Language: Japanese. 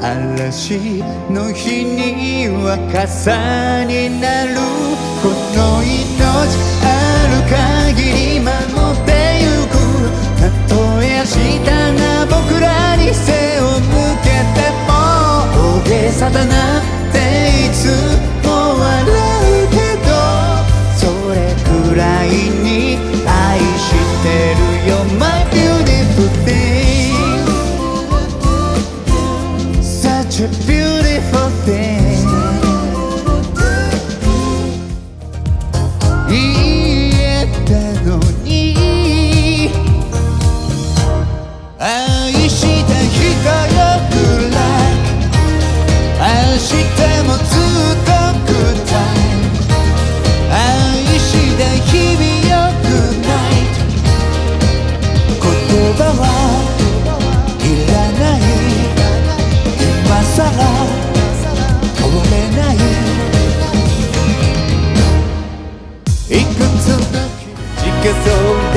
嵐の日には傘になるこの命。beautiful thing. e cantando de canção.